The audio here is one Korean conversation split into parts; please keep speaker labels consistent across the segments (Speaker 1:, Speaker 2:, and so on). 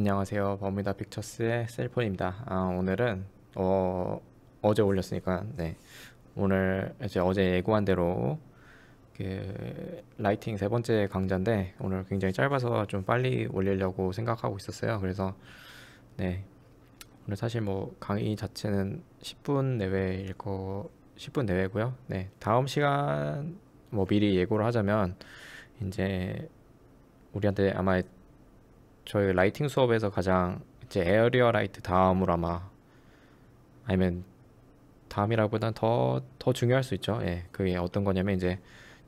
Speaker 1: 안녕하세요. 버뮤다 픽처스의 셀폰입니다. 아, 오늘은 어, 어제 올렸으니까 네. 오늘 이제 어제 예고한 대로 그 라이팅 세 번째 강좌인데 오늘 굉장히 짧아서 좀 빨리 올리려고 생각하고 있었어요. 그래서 네. 오늘 사실 뭐 강의 자체는 10분 내외일 거 10분 내외고요. 네. 다음 시간 뭐 미리 예고를 하자면 이제 우리한테 아마 저희 lighting 수업에서 가장 이제 area light 다음으로 아마 아니면 다음이라기보다는 더, 더 중요할 수 있죠. 예, 그게 어떤 거냐면 이제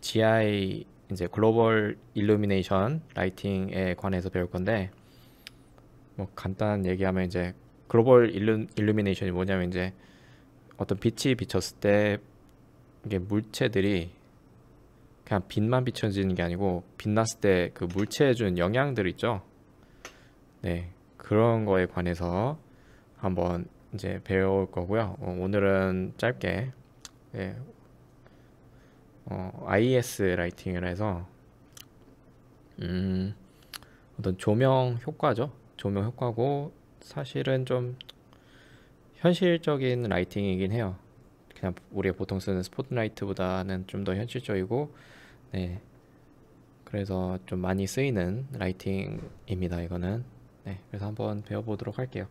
Speaker 1: GI 이제 global illumination lighting에 관해서 배울 건데 뭐 간단 얘기하면 이제 global illu, illumination이 뭐냐면 이제 어떤 빛이 비쳤을 때 이게 물체들이 그냥 빛만 비춰지는 게 아니고 빛났을 때 그 물체에 주는 영향들 있죠. 네, 그런 거에 관해서 한번 이제 배울 거고요. 어, 오늘은 짧게 네, 어, IS 라이팅을 해서 음, 어떤 조명 효과죠. 조명 효과고 사실은 좀 현실적인 라이팅이긴 해요. 그냥 우리가 보통 쓰는 스포트라이트보다는 좀 더 현실적이고, 네. 그래서 좀 많이 쓰이는 라이팅입니다. 이거는. 네, 그래서 한번 배워보도록 할게요.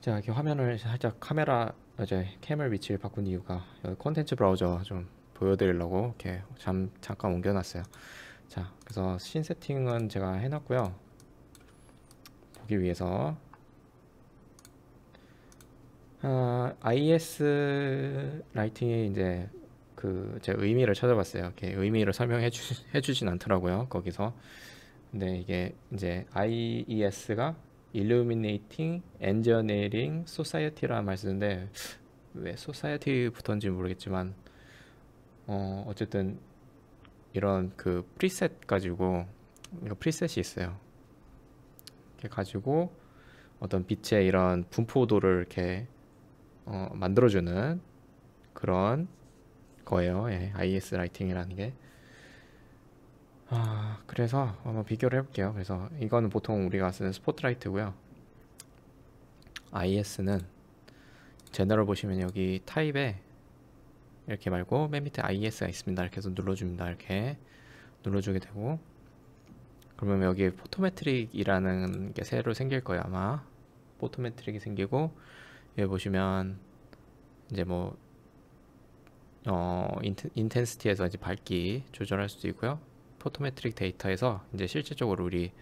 Speaker 1: 자, 이렇게 화면을 살짝 카메라 이제 캠을 위치를 바꾼 이유가 여기 콘텐츠 브라우저 좀 보여드리려고 이렇게 잠, 잠깐 옮겨놨어요. 자, 그래서 신 세팅은 제가 해놨고요. 보기 위해서 아, IS 라이팅이 이제 그 제 의미를 찾아봤어요. 이렇게 의미를 설명해 주, 해주진 않더라고요. 거기서 근데 이게 이제 IES가 Illuminating Engineering Society라는 말 쓰는데 왜 붙었는지 모르겠지만 어 어쨌든 이런 그 프리셋 가지고 이거 preset이 있어요. 이렇게 가지고 어떤 빛의 이런 분포도를 이렇게 어 만들어주는 그런 거예요. 예, IS 라이팅이라는 게. 아, 그래서 한번 비교를 해볼게요. 그래서 이거는 보통 우리가 쓰는 스포트라이트고요. IES는 general 보시면 여기 타입에 이렇게 말고 맨 밑에 IES가 있습니다. 이렇게 해서 눌러줍니다. 이렇게 눌러주게 되고 그러면 여기 photometric이라는 게 새로 생길 거예요. 아마 photometric이 생기고 여기 보시면 이제 뭐 어, intensity에서 이제 밝기 조절할 수도 있고요. photometric 데이터에서 이제 실질적으로 우리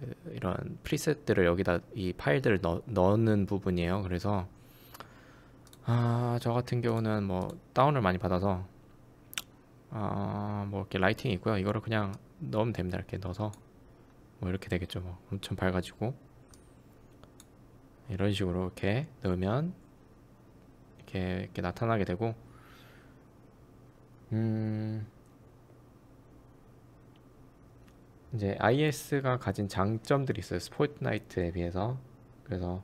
Speaker 1: 그 이런 preset들을 여기다 이 파일들을 넣, 넣는 부분이에요. 그래서 아, 저 같은 경우는 뭐 다운을 많이 받아서 아, 뭐 이렇게 라이팅이 있고요. 이거를 그냥 넣으면 됩니다. 이렇게 넣어서 뭐 이렇게 되겠죠. 뭐 엄청 밝아지고 이런 식으로 이렇게 넣으면 이렇게, 이렇게 나타나게 되고 음 이제 IS가 가진 장점들이 있어요. 스포트나이트에 비해서. 그래서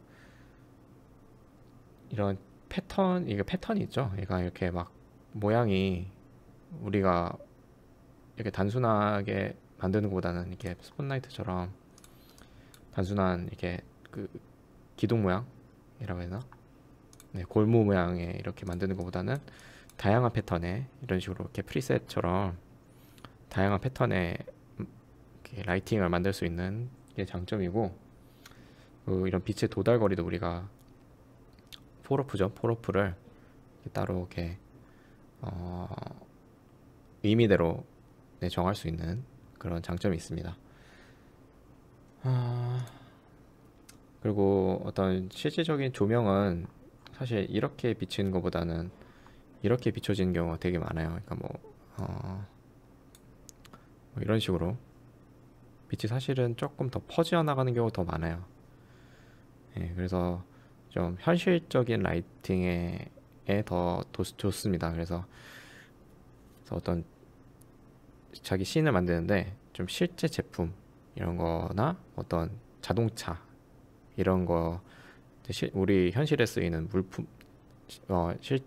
Speaker 1: 이런 패턴, 이게 패턴이 있죠. 얘가 이렇게 막 모양이 우리가 이렇게 단순하게 만드는 것보다는 이렇게 스포트나이트처럼 단순한 이렇게 그 기둥 모양이라고 해나? 네, 골무 모양의 이렇게 만드는 것보다는 다양한 패턴의 이런 식으로 이렇게 프리셋처럼 다양한 패턴의 라이팅을 만들 수 있는 게 장점이고 그 이런 빛의 도달거리도 우리가 포로프죠 포로프를 따로 이렇게 어, 의미대로 네, 정할 수 있는 그런 장점이 있습니다. 아, 그리고 어떤 실질적인 조명은 사실 이렇게 비치는 것보다는 이렇게 비춰지는 경우가 되게 많아요. 그러니까 뭐, 어, 뭐 이런 식으로 빛이 사실은 조금 더 퍼져 나가는 경우가 더 많아요. 예, 그래서 좀 현실적인 라이팅에 더 좋습니다. 그래서, 그래서 어떤 자기 씬을 만드는데 좀 실제 제품 이런 거나 어떤 자동차 이런 거 우리 현실에 쓰이는 물품 어, 실,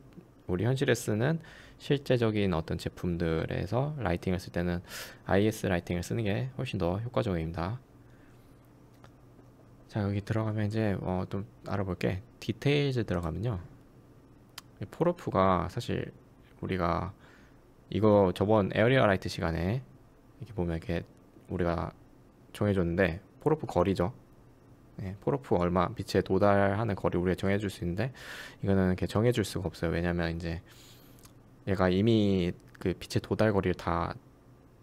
Speaker 1: 우리 현실에 쓰는 실제적인 어떤 제품들에서 lighting을 쓸 때는 IS 라이팅을 쓰는 게 훨씬 더 효과적입니다. 자 여기 들어가면 이제 어, 좀 알아볼게. details 들어가면요. falloff가 사실 우리가 이거 저번 area light 시간에 이렇게 보면 이렇게 우리가 정해줬는데 falloff 거리죠 네, falloff 얼마 빛에 도달하는 거리 우리가 정해줄 수 있는데 이거는 이렇게 정해줄 수가 없어요. 왜냐면 이제 얘가 이미 그 빛의 도달 거리를 다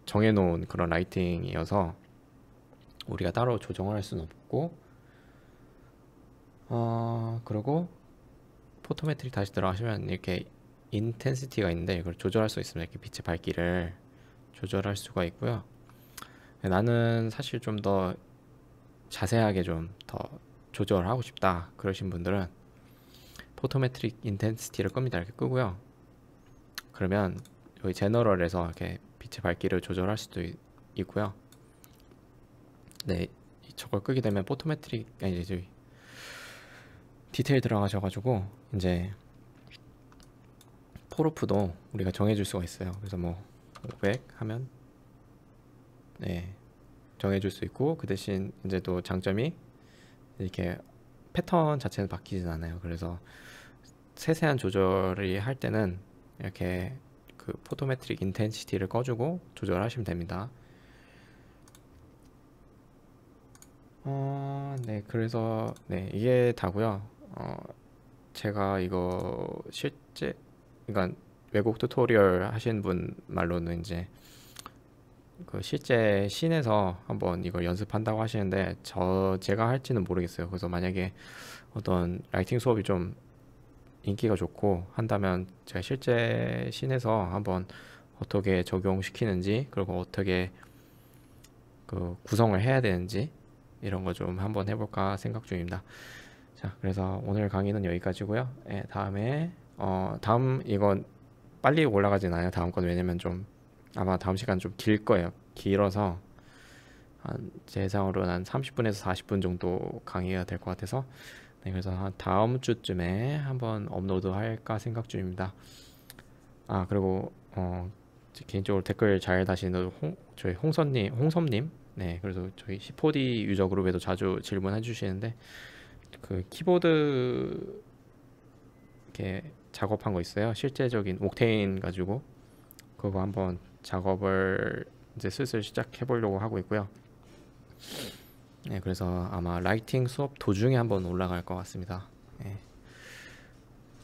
Speaker 1: 정해놓은 그런 lighting이어서 우리가 따로 조정을 할 수는 없고 어 그리고 photometric 다시 들어가시면 이렇게 intensity가 있는데 이걸 조절할 수 있습니다. 이렇게 빛의 밝기를 조절할 수가 있고요. 나는 사실 좀더 자세하게 좀 더 조절하고 싶다 그러신 분들은 photometric intensity를 끕니다 이렇게 끄고요. 그러면 여기 general에서 이렇게 빛의 밝기를 조절할 수도 있, 고요. 네, 저걸 끄게 되면 photometric 아니 이제 디테일 들어가셔가지고 이제 falloff도 우리가 정해줄 수가 있어요. 그래서 뭐 500 하면 네 정해줄 수 있고 그 대신 이제 또 장점이 이렇게 패턴 자체는 바뀌진 않아요. 그래서 세세한 조절이 할 때는 이렇게 그 photometric intensity를 꺼주고 조절하시면 됩니다. 어, 네, 그래서 네 이게 다고요. 어, 제가 이거 실제 그러니까 외국 tutorial 하신 분 말로는 이제 그 실제 씬에서 한번 이걸 연습한다고 하시는데 저 제가 할지는 모르겠어요. 그래서 만약에 어떤 lighting 수업이 좀 인기가 좋고 한다면 제가 실제 씬에서 한번 어떻게 적용시키는지 그리고 어떻게 그 구성을 해야 되는지 이런 거 좀 한번 해볼까 생각 중입니다. 자, 그래서 오늘 강의는 여기까지고요. 예, 다음에 어, 다음 이건 빨리 올라가진 않아요. 다음 건 왜냐면 좀 아마 다음 시간 좀 길 거예요. 길어서 한 제 예상으로는 한 30분에서 40분 정도 강의가 될 것 같아서 네, 그래서 한 다음 주쯤에 한번 업로드 할까 생각 중입니다. 아 그리고 어, 개인적으로 댓글 잘 다시는 홍, 저희 홍선님, 홍섭님, 네 그래서 저희 10호D 유저 그룹에도 자주 질문해 주시는데 그 키보드 이렇게 작업한 거 있어요. 실제적인 옥테인 가지고 그거 한번 작업을 이제 슬슬 시작해 보려고 하고 있고요. 네, 그래서 아마 라이팅 수업 도중에 한번 올라갈 것 같습니다. 네.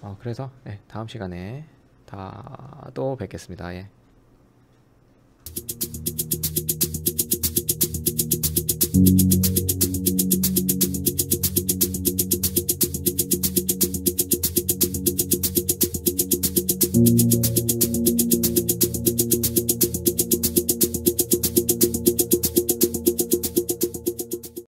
Speaker 1: 어, 그래서 네, 다음 시간에 다 또 뵙겠습니다. 예.